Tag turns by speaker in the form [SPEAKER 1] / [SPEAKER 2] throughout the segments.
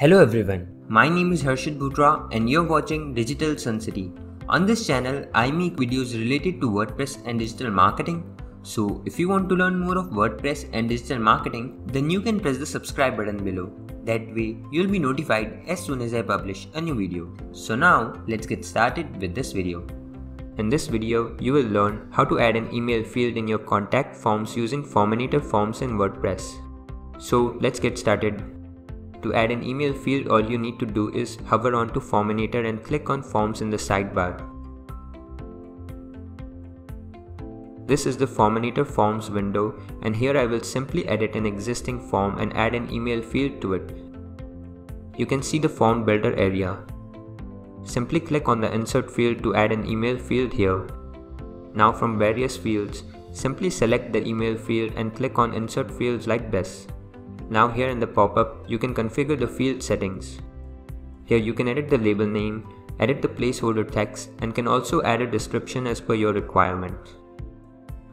[SPEAKER 1] Hello everyone, my name is Harshit Bhootra and you're watching Digital Suncity. On this channel, I make videos related to WordPress and digital marketing. So if you want to learn more of WordPress and digital marketing, then you can press the subscribe button below. That way, you'll be notified as soon as I publish a new video. So now, let's get started with this video. In this video, you will learn how to add an email field in your contact forms using Forminator forms in WordPress. So let's get started. To add an email field, all you need to do is hover onto Forminator and click on Forms in the sidebar. This is the Forminator Forms window and here I will simply edit an existing form and add an email field to it. You can see the form builder area. Simply click on the insert field to add an email field here. Now from various fields, simply select the email field and click on insert fields like this. Now here in the pop-up, you can configure the field settings. Here you can edit the label name, edit the placeholder text and can also add a description as per your requirement.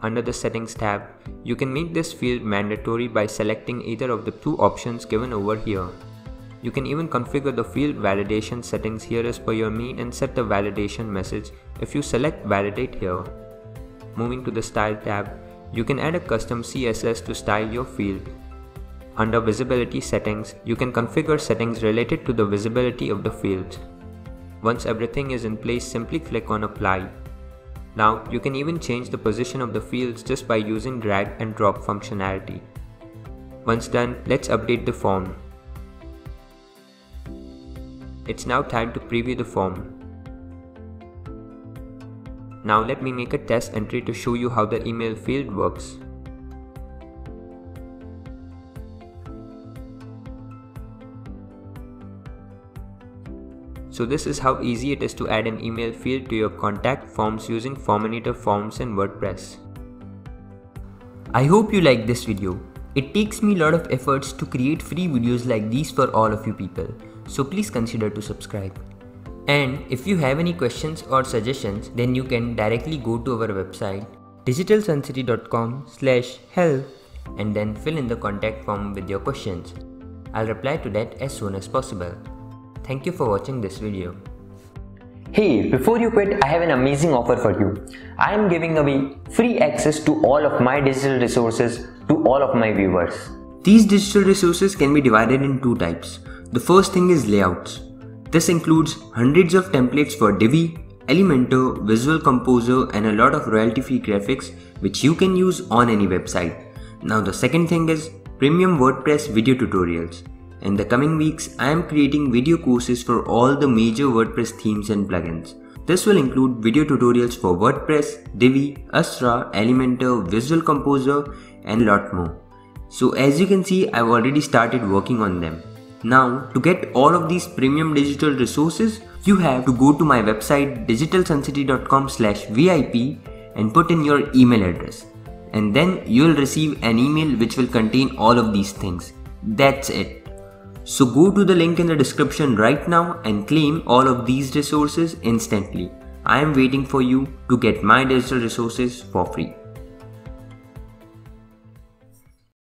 [SPEAKER 1] Under the settings tab, you can make this field mandatory by selecting either of the two options given over here. You can even configure the field validation settings here as per your need and set the validation message if you select validate here. Moving to the style tab, you can add a custom CSS to style your field under visibility settings, you can configure settings related to the visibility of the fields. Once everything is in place, simply click on apply. Now you can even change the position of the fields just by using drag and drop functionality. Once done, let's update the form. It's now time to preview the form. Now let me make a test entry to show you how the email field works. So this is how easy it is to add an email field to your contact forms using Forminator forms in WordPress. I hope you like this video. It takes me a lot of efforts to create free videos like these for all of you people. So please consider to subscribe. And if you have any questions or suggestions, then you can directly go to our website digitalsuncity.com slash help and then fill in the contact form with your questions. I'll reply to that as soon as possible. Thank you for watching this video.
[SPEAKER 2] Hey, before you quit, I have an amazing offer for you. I am giving away free access to all of my digital resources to all of my viewers.
[SPEAKER 1] These digital resources can be divided in two types. The first thing is layouts. This includes hundreds of templates for Divi, Elementor, Visual Composer and a lot of royalty-free graphics which you can use on any website. Now the second thing is premium WordPress video tutorials. In the coming weeks, I am creating video courses for all the major WordPress themes and plugins. This will include video tutorials for WordPress, Divi, Astra, Elementor, Visual Composer and lot more. So as you can see, I've already started working on them. Now, to get all of these premium digital resources, you have to go to my website digitalsuncity.com slash VIP and put in your email address. And then you'll receive an email which will contain all of these things. That's it. So go to the link in the description right now and claim all of these resources instantly. I am waiting for you to get my digital resources for free.